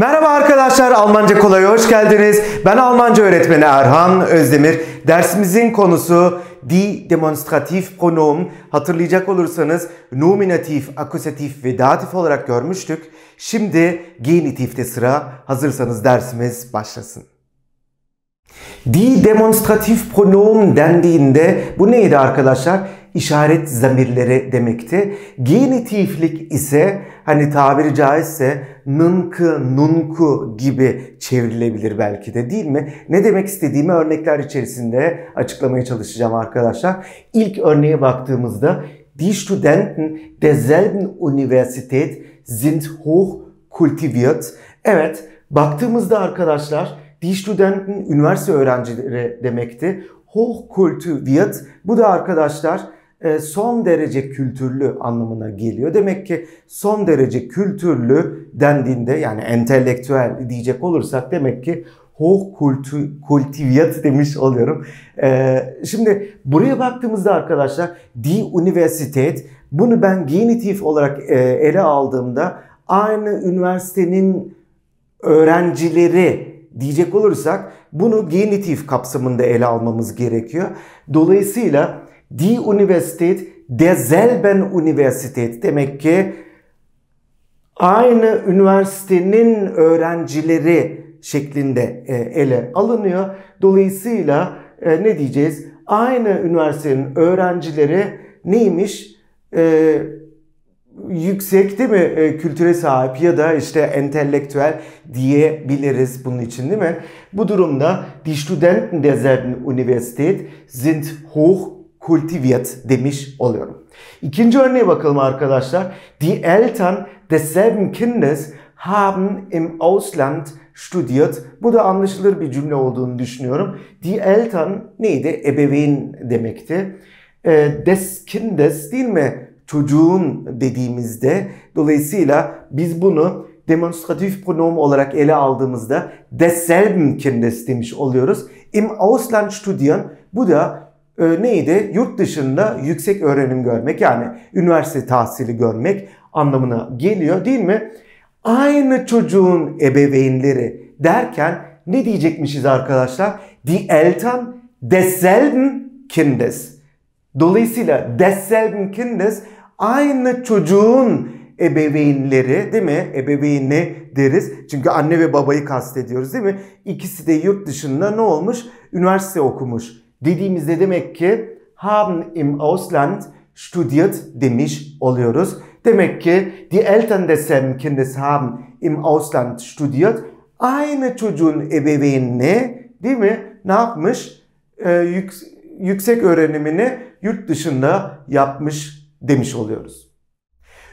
Merhaba arkadaşlar, Almanca Kolay'a hoş geldiniz. Ben Almanca öğretmeni Erhan Özdemir. Dersimizin konusu die demonstratif pronomen. Hatırlayacak olursanız nominatif, akusatif ve datif olarak görmüştük. Şimdi genitifte sıra. Hazırsanız dersimiz başlasın. Die demonstratif pronomen dendiğinde bu neydi arkadaşlar? İşaret zamirleri demekti. Genitiflik ise hani tabiri caizse nınkı, nunku gibi çevrilebilir belki de değil mi? Ne demek istediğimi örnekler içerisinde açıklamaya çalışacağım arkadaşlar. İlk örneğe baktığımızda Die Studenten derselben Universität sind hoch kultiviert. Evet, baktığımızda arkadaşlar Die üniversite öğrencileri demekti. Hochkultiviert bu da arkadaşlar e, son derece kültürlü anlamına geliyor. Demek ki son derece kültürlü dendiğinde yani entelektüel diyecek olursak demek ki hochkultiviert demiş oluyorum. E, şimdi buraya baktığımızda arkadaşlar die Universität bunu ben genitif olarak e, ele aldığımda aynı üniversitenin öğrencileri diyecek olursak bunu genitif kapsamında ele almamız gerekiyor. Dolayısıyla die Universität derselben Universität demek ki aynı üniversitenin öğrencileri şeklinde e, ele alınıyor. Dolayısıyla e, ne diyeceğiz? Aynı üniversitenin öğrencileri neymiş? E, yüksek değil mi e, kültüre sahip ya da işte entelektüel diyebiliriz bunun için değil mi? Bu durumda die Studenten derselben Universität sind hoch kultiviert demiş oluyorum. İkinci örneğe bakalım arkadaşlar. Die Eltern desselben Kindes haben im Ausland studiert. Bu da anlaşılır bir cümle olduğunu düşünüyorum. Die Eltern neydi? Ebeveyn demekti. Des Kindes değil mi? Çocuğun dediğimizde dolayısıyla biz bunu demonstratif pronomen olarak ele aldığımızda desselben Kindes demiş oluyoruz. Im Ausland studieren bu da e, neydi? Yurt dışında yüksek öğrenim görmek yani üniversite tahsili görmek anlamına geliyor değil mi? Aynı çocuğun ebeveynleri derken ne diyecekmişiz arkadaşlar? Die Eltern desselben Kindes. Dolayısıyla desselben Kindes aynı çocuğun ebeveynleri değil mi? Ebeveynli deriz. Çünkü anne ve babayı kastediyoruz değil mi? İkisi de yurt dışında ne olmuş? Üniversite okumuş. Dediğimizde demek ki haben im Ausland studiert demiş oluyoruz. Demek ki die Eltern desselben Kindes haben im Ausland studiert. Aynı çocuğun ebeveynini değil mi? Ne yapmış? Ee, yük, yüksek öğrenimini yurt dışında yapmış demiş oluyoruz.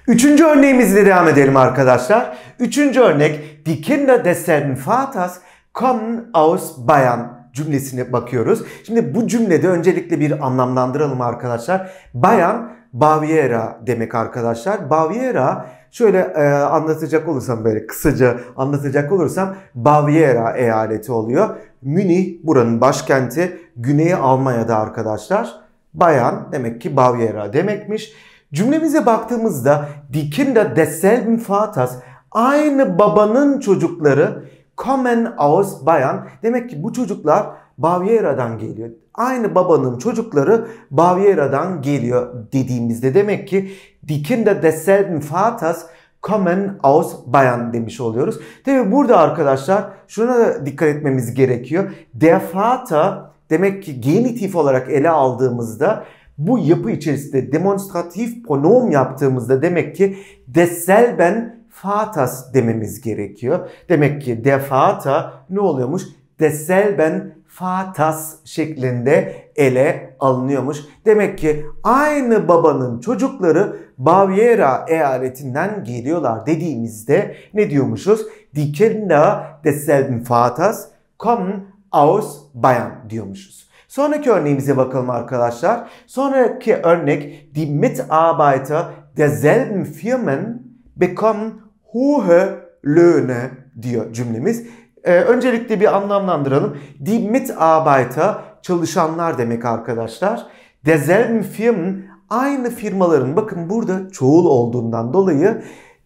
Üçüncü örneğimizle devam edelim arkadaşlar. Üçüncü örnek Die Kinder desselben Vaters kommen aus Bayern cümlesine bakıyoruz. Şimdi bu cümlede öncelikle bir anlamlandıralım arkadaşlar. Bayern Baviera demek arkadaşlar. Baviera şöyle e, anlatacak olursam böyle kısaca anlatacak olursam Baviera eyaleti oluyor. Münih buranın başkenti. Güney Almanya'da arkadaşlar. Bayan demek ki Baviera demekmiş. Cümlemize baktığımızda Die Kinder desselben Vaters aynı babanın çocukları kommen aus Bayern. Demek ki bu çocuklar Baviera'dan geliyor. Aynı babanın çocukları Baviera'dan geliyor dediğimizde demek ki Die Kinder desselben Vaters kommen aus Bayern demiş oluyoruz. Tabi burada arkadaşlar şuna da dikkat etmemiz gerekiyor. Der Vater demek ki genitif olarak ele aldığımızda bu yapı içerisinde demonstratif pronom yaptığımızda demek ki desselben Vaters dememiz gerekiyor. Demek ki der Vater ne oluyormuş? Desselben Vaters şeklinde ele alınıyormuş. Demek ki aynı babanın çocukları Baviera eyaletinden geliyorlar dediğimizde ne diyormuşuz? Die Kinder desselben Vaters kommen aus Bayern diyormuşuz. Sonraki örneğimize bakalım arkadaşlar. Sonraki örnek die Mitarbeiter derselben Firmen bekommen hohe Löhne diyor cümlemiz. Ee, öncelikle bir anlamlandıralım. Die Mitarbeiter çalışanlar demek arkadaşlar. Derselben Firmen aynı firmaların bakın burada çoğul olduğundan dolayı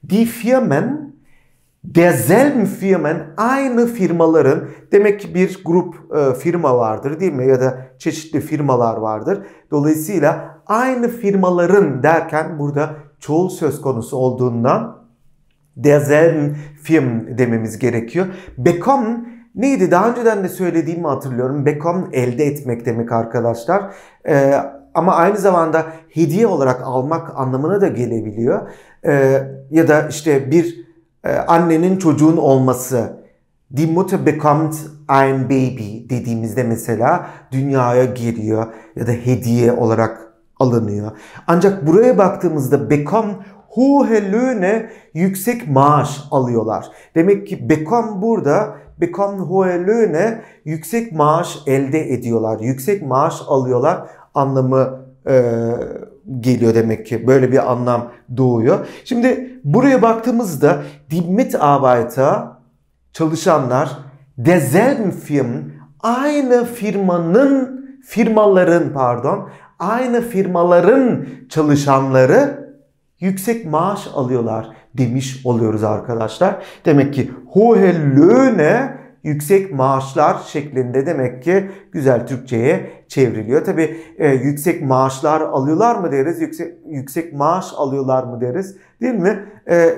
die Firmen derselben Firmen aynı firmaların demek ki bir grup e, firma vardır değil mi ya da çeşitli firmalar vardır. Dolayısıyla aynı firmaların derken burada çoğul söz konusu olduğundan derselben Firmen dememiz gerekiyor. Bekommen neydi? Daha önceden de söylediğimi hatırlıyorum. Bekommen elde etmek demek arkadaşlar. Ee, ama aynı zamanda hediye olarak almak anlamına da gelebiliyor. Ee, ya da işte bir e, annenin çocuğun olması. Die Mutter bekommt ein Baby dediğimizde mesela dünyaya geliyor ya da hediye olarak alınıyor. Ancak buraya baktığımızda bekom hohe Löhne yüksek maaş alıyorlar. Demek ki bekom burada bekom hohe Löhne yüksek maaş elde ediyorlar. Yüksek maaş alıyorlar anlamı e, geliyor demek ki. Böyle bir anlam doğuyor. Şimdi buraya baktığımızda die Mitarbeiter çalışanlar derselben Firmen aynı firmanın firmaların pardon aynı firmaların çalışanları yüksek maaş alıyorlar demiş oluyoruz arkadaşlar. Demek ki hohe Löhne yüksek maaşlar şeklinde demek ki güzel Türkçe'ye çevriliyor. Tabi e, yüksek maaşlar alıyorlar mı deriz, yüksek, yüksek maaş alıyorlar mı deriz değil mi? E,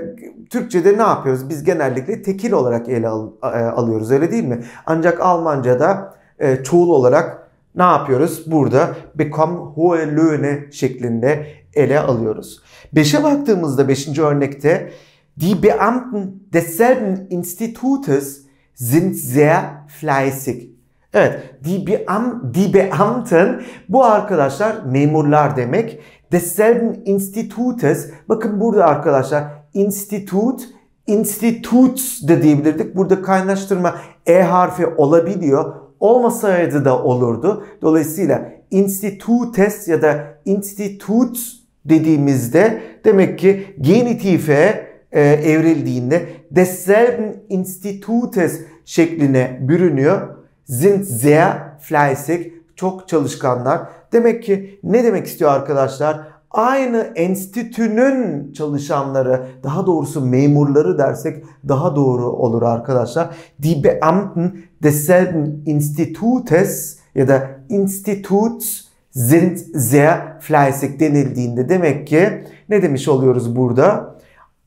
Türkçe'de ne yapıyoruz? Biz genellikle tekil olarak ele al, e, alıyoruz öyle değil mi? Ancak Almanca'da e, çoğul olarak ne yapıyoruz? Burada become hohe Löhne şeklinde ele alıyoruz. Beşe baktığımızda beşinci örnekte Die Beamten desselben Institutes sind sehr fleißig. Evet, die, Beam, die Beamten bu arkadaşlar memurlar demek. Desselben Institutes. Bakın burada arkadaşlar institut, instituts de diyebilirdik. Burada kaynaştırma E harfi olabiliyor. Olmasaydı da olurdu. Dolayısıyla institutes ya da instituts dediğimizde demek ki genitife e, evrildiğinde desselben Institutes şekline bürünüyor. Sind sehr fleißig, çok çalışkanlar. Demek ki ne demek istiyor arkadaşlar? Aynı enstitünün çalışanları, daha doğrusu memurları dersek daha doğru olur arkadaşlar. Die Beamten desselben Institutes ya da Instituts sind sehr fleißig denildiğinde demek ki ne demiş oluyoruz burada?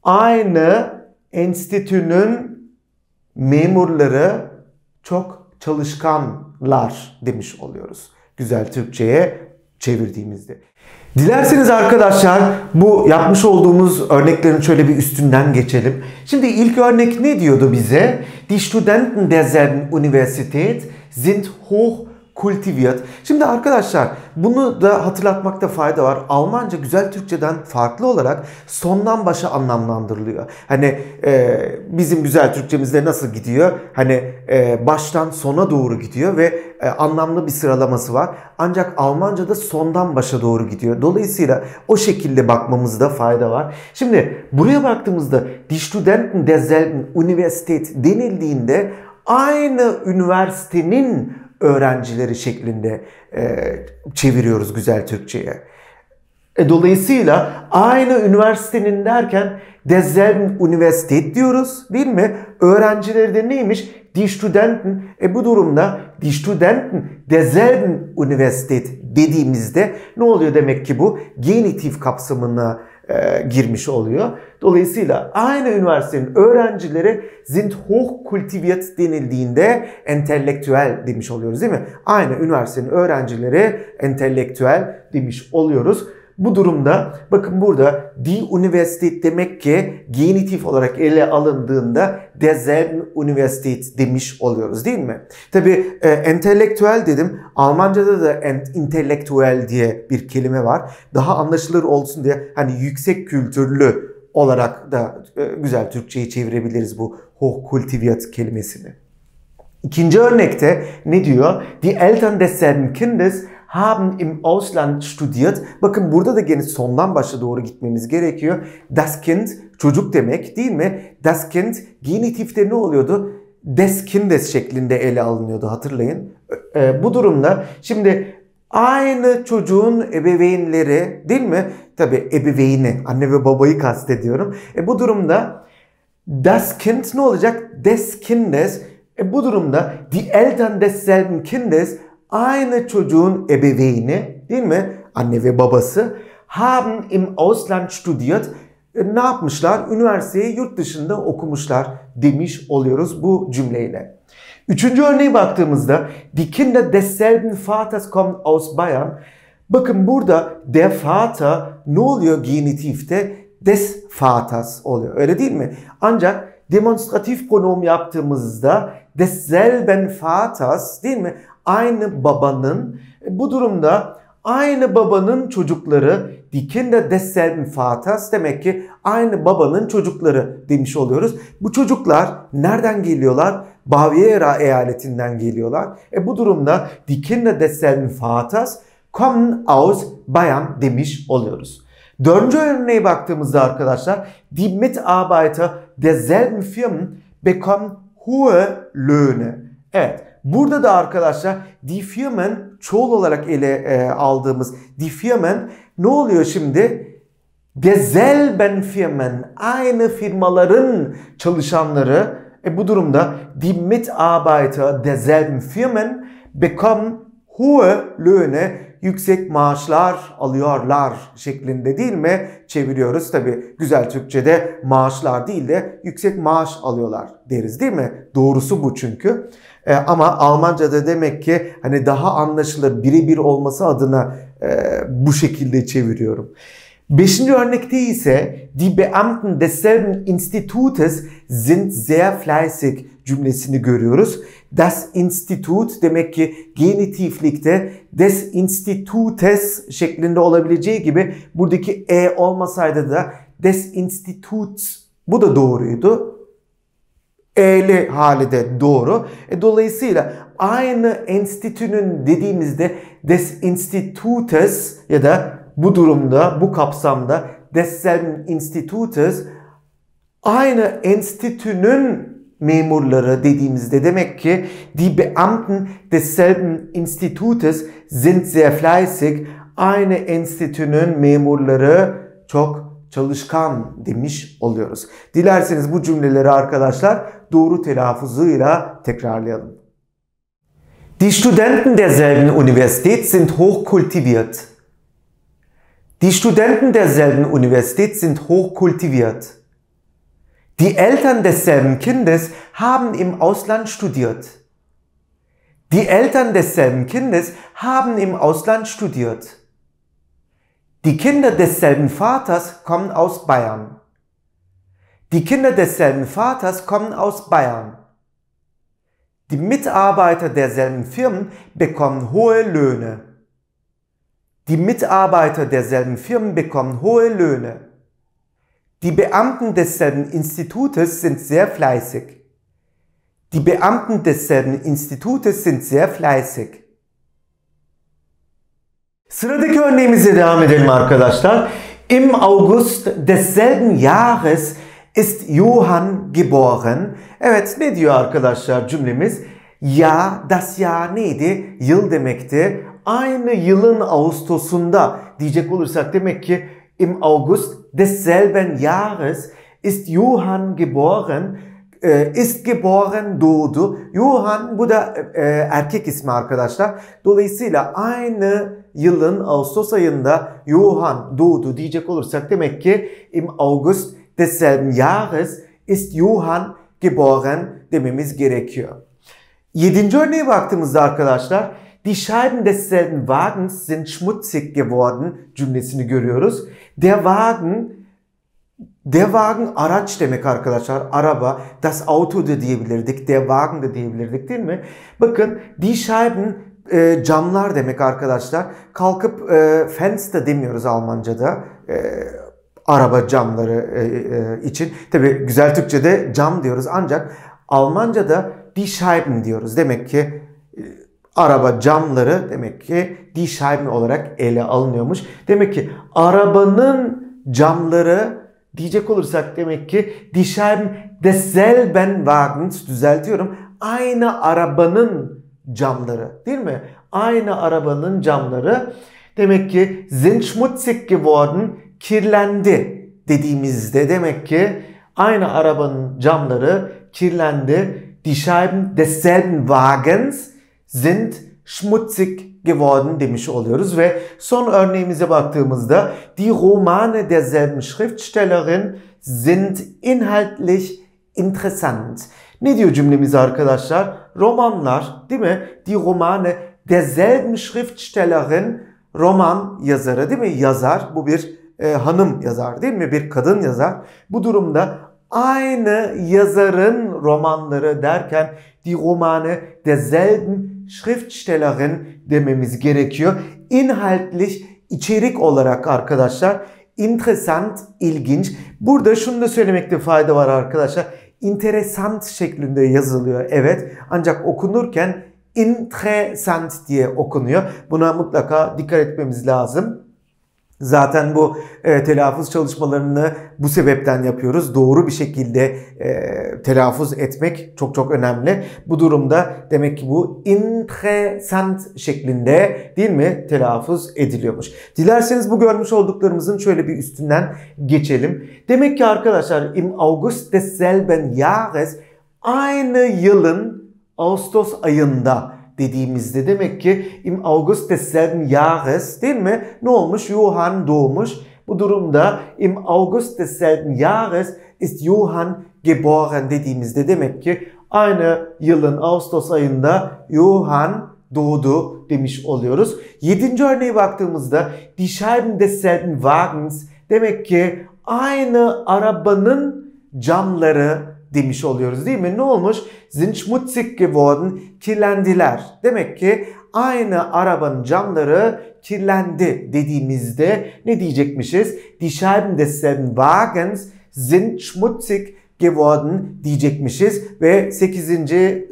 Aynı enstitünün memurları çok çalışkanlar demiş oluyoruz. Güzel Türkçe'ye çevirdiğimizde. Dilerseniz arkadaşlar bu yapmış olduğumuz örneklerin şöyle bir üstünden geçelim. Şimdi ilk örnek ne diyordu bize? Die Studenten derselben Universität sind hoch kultiviert. Şimdi arkadaşlar bunu da hatırlatmakta fayda var. Almanca güzel Türkçeden farklı olarak sondan başa anlamlandırılıyor. Hani e, bizim güzel Türkçemizde nasıl gidiyor? Hani e, baştan sona doğru gidiyor ve e, anlamlı bir sıralaması var. Ancak Almanca'da sondan başa doğru gidiyor. Dolayısıyla o şekilde bakmamızda fayda var. Şimdi buraya baktığımızda Die Studenten derselben Universität denildiğinde aynı üniversitenin öğrencileri şeklinde e, çeviriyoruz güzel Türkçe'ye. E, dolayısıyla aynı üniversitenin derken derselben Universität diyoruz değil mi? Öğrencileri de neymiş? Die Studenten. E bu durumda die Studenten derselben Universität dediğimizde ne oluyor demek ki bu? Genitif kapsamına e, girmiş oluyor. Dolayısıyla aynı üniversitenin öğrencileri sind hochkultiviert denildiğinde entelektüel demiş oluyoruz değil mi? Aynı üniversitenin öğrencileri entelektüel demiş oluyoruz. Bu durumda bakın burada die Universität demek ki genitif olarak ele alındığında derselben Universität demiş oluyoruz değil mi? Tabi e, entelektüel dedim. Almanca'da da ent, intelektüel diye bir kelime var. Daha anlaşılır olsun diye hani yüksek kültürlü olarak da e, güzel Türkçe'yi çevirebiliriz bu hochkultiviert kelimesini. İkinci örnekte ne diyor? Die Eltern desselben Kindes haben im Ausland studiert. Bakın burada da gene sondan başa doğru gitmemiz gerekiyor. Das Kind çocuk demek değil mi? Das Kind genitifte ne oluyordu? Des Kindes şeklinde ele alınıyordu hatırlayın. E, bu durumda şimdi aynı çocuğun ebeveynleri değil mi? Tabi ebeveyni, anne ve babayı kastediyorum. E, bu durumda Das Kind ne olacak? Des Kindes. E bu durumda die Eltern desselben Kindes aynı çocuğun ebeveyni değil mi? Anne ve babası haben im Ausland studiert. E, ne yapmışlar? Üniversiteyi yurt dışında okumuşlar demiş oluyoruz bu cümleyle. Üçüncü örneğe baktığımızda die Kinder desselben Vaters kommen aus Bayern. Bakın burada der Vater ne oluyor genitifte? Des Vaters oluyor. Öyle değil mi? Ancak demonstratif pronom yaptığımızda desselben Vaters değil mi? Aynı babanın bu durumda aynı babanın çocukları die Kinder desselben Vaters demek ki aynı babanın çocukları demiş oluyoruz. Bu çocuklar nereden geliyorlar? Baviera eyaletinden geliyorlar. E bu durumda die Kinder desselben Vaters kommen aus Bayern demiş oluyoruz. Dördüncü örneğe baktığımızda arkadaşlar die Mitarbeiter derselben Firmen bekommen hohe Löhne. Evet burada da arkadaşlar die Firmen çoğul olarak ele e, aldığımız die Firmen ne oluyor şimdi? Derselben Firmen aynı firmaların çalışanları e bu durumda die Mitarbeiter derselben Firmen bekommen hohe Löhne yüksek maaşlar alıyorlar şeklinde değil mi? Çeviriyoruz tabi güzel Türkçe'de maaşlar değil de yüksek maaş alıyorlar deriz değil mi? Doğrusu bu çünkü. Ee, ama Almanca'da demek ki hani daha anlaşılır birebir olması adına e, bu şekilde çeviriyorum. Beşinci örnekte ise die Beamten desselben Institutes sind sehr fleißig cümlesini görüyoruz. Das Institut demek ki genitiflikte des Institutes şeklinde olabileceği gibi buradaki e olmasaydı da des Instituts bu da doğruydu. E'li hali de doğru. E, dolayısıyla aynı enstitünün dediğimizde des Institutes ya da bu durumda, bu kapsamda desselben Institutes aynı enstitünün memurları dediğimizde demek ki die Beamten desselben Institutes sind sehr fleißig. Aynı enstitünün memurları çok çalışkan demiş oluyoruz. Dilerseniz bu cümleleri arkadaşlar doğru telaffuzuyla tekrarlayalım. Die Studenten derselben Universität sind hochkultiviert. Die Studenten derselben Universität sind hochkultiviert. Die Eltern desselben Kindes haben im Ausland studiert. Die Eltern desselben Kindes haben im Ausland studiert. Die Kinder desselben Vaters kommen aus Bayern. Die Kinder desselben Vaters kommen aus Bayern. Die Mitarbeiter derselben Firmen bekommen hohe Löhne. Die Mitarbeiter derselben Firmen bekommen hohe Löhne. Die Beamten desselben Institutes sind sehr fleißig. Die Beamten desselben Institutes sind sehr fleißig. Sıradaki örneğimize devam edelim arkadaşlar. Im August desselben Jahres ist Johann geboren. Evet ne diyor arkadaşlar cümlemiz? Ya, das ya neydi? Yıl demekti. Aynı yılın Ağustos'unda diyecek olursak demek ki im August desselben Jahres ist Johann geboren. E, ist geboren doğdu. Johann bu da e, erkek ismi arkadaşlar. Dolayısıyla aynı yılın Ağustos ayında Johann doğdu diyecek olursak demek ki im August desselben Jahres ist Johann geboren dememiz gerekiyor. Yedinci örneğe baktığımızda arkadaşlar Die Scheiben desselben Wagens sind schmutzig geworden cümlesini görüyoruz. Der Wagen Der Wagen araç demek arkadaşlar. Araba. Das Auto da diyebilirdik. Der Wagen da diyebilirdik değil mi? Bakın die Scheiben e, camlar demek arkadaşlar. Kalkıp e, Fenster demiyoruz Almanca'da. E, araba camları e, e, için. Tabi güzel Türkçe'de cam diyoruz ancak Almanca'da die Scheiben diyoruz. Demek ki araba camları demek ki die olarak ele alınıyormuş. Demek ki arabanın camları diyecek olursak demek ki die Scheiben desselben Wagens düzeltiyorum. Aynı arabanın camları değil mi? Aynı arabanın camları demek ki sind schmutzig geworden kirlendi dediğimizde demek ki Aynı arabanın camları kirlendi. Die Scheiben desselben Wagens sind schmutzig geworden demiş oluyoruz ve son örneğimize baktığımızda die Romane derselben Schriftstellerin sind inhaltlich interessant. Ne diyor cümlemiz arkadaşlar? Romanlar değil mi? Die Romane derselben Schriftstellerin roman yazarı değil mi? Yazar bu bir e, hanım yazar değil mi? Bir kadın yazar. Bu durumda aynı yazarın romanları derken die Romane derselben Schriftstellerin dememiz gerekiyor. Inhaltlich içerik olarak arkadaşlar interessant, ilginç. Burada şunu da söylemekte fayda var arkadaşlar. Interesant şeklinde yazılıyor evet ancak okunurken interessant diye okunuyor. Buna mutlaka dikkat etmemiz lazım. Zaten bu e, telaffuz çalışmalarını bu sebepten yapıyoruz. Doğru bir şekilde e, telaffuz etmek çok çok önemli. Bu durumda demek ki bu interessant şeklinde değil mi telaffuz ediliyormuş. Dilerseniz bu görmüş olduklarımızın şöyle bir üstünden geçelim. Demek ki arkadaşlar im August desselben Jahres aynı yılın Ağustos ayında dediğimizde demek ki im August desselben Jahres değil mi? Ne olmuş? Johann doğmuş. Bu durumda im August desselben Jahres ist Johann geboren dediğimizde demek ki aynı yılın Ağustos ayında Johann doğdu demiş oluyoruz. Yedinci örneğe baktığımızda die Scheiben desselben Wagens demek ki aynı arabanın camları demiş oluyoruz değil mi? Ne olmuş? Sind schmutzig geworden, kirlendiler. Demek ki aynı arabanın camları kirlendi dediğimizde ne diyecekmişiz? Die Scheiben desselben Wagens sind schmutzig geworden diyecekmişiz. Ve 8.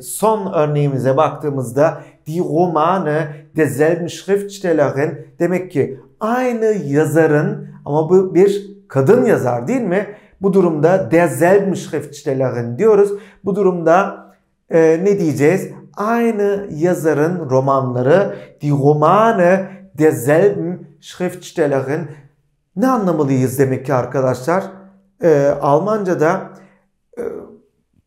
son örneğimize baktığımızda die Romane derselben Schriftstellerin demek ki aynı yazarın ama bu bir kadın yazar değil mi? Bu durumda derselben Schriftstellerin diyoruz. Bu durumda e, ne diyeceğiz? Aynı yazarın romanları, die Romane derselben Schriftstellerin ne anlamalıyız demek ki arkadaşlar? E, Almanca'da e,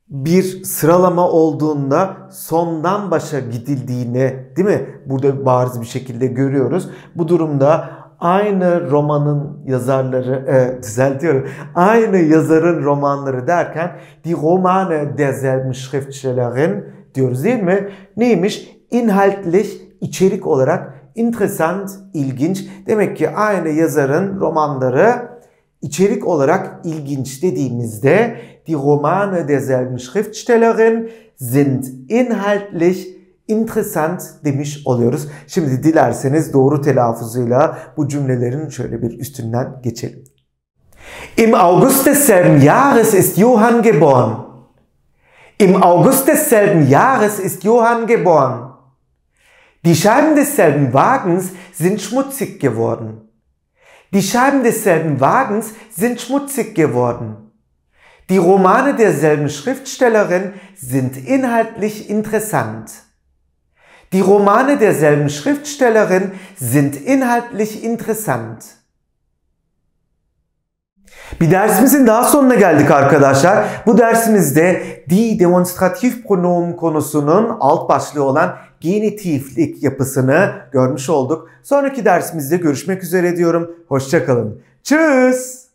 bir sıralama olduğunda sondan başa gidildiğini değil mi? Burada bariz bir şekilde görüyoruz. Bu durumda aynı romanın yazarları e, düzeltiyorum. Aynı yazarın romanları derken die Romane derselben Schriftstellerin diyoruz değil mi? Neymiş? Inhaltlich içerik olarak interessant, ilginç. Demek ki aynı yazarın romanları içerik olarak ilginç dediğimizde die Romane derselben Schriftstellerin sind inhaltlich interessant demiş oluyoruz. Şimdi dilerseniz doğru telaffuzuyla bu cümlelerin şöyle bir üstünden geçelim. Im August desselben Jahres ist Johann geboren. Im August desselben Jahres ist Johann geboren. Die Scheiben desselben Wagens sind schmutzig geworden. Die Scheiben desselben Wagens sind schmutzig geworden. Die Romane derselben Schriftstellerin sind inhaltlich interessant. Die Romane derselben Schriftstellerin sind inhaltlich interessant. Bir dersimizin daha sonuna geldik arkadaşlar. Bu dersimizde die demonstratif pronomen konusunun alt başlığı olan genitiflik yapısını görmüş olduk. Sonraki dersimizde görüşmek üzere diyorum. Hoşçakalın. Tschüss.